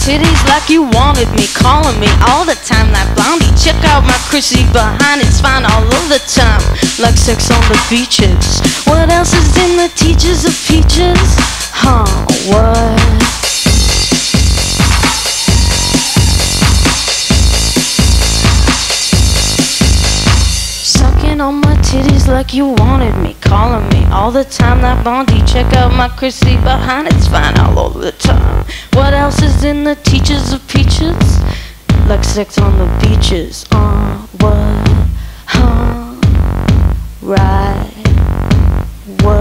titties like you wanted me, calling me all the time like blondie. Check out my Chrissy behind, it's fine all of the time, like sex on the beaches. What else is in the teachers of peaches? Huh, what? Sucking on my titties like you wanted me, calling me all the time like Blondie. Check out my Chrissy behind, it's fine all over the time and the teachers of peaches like sex on the beaches. On what? Huh? Right. What?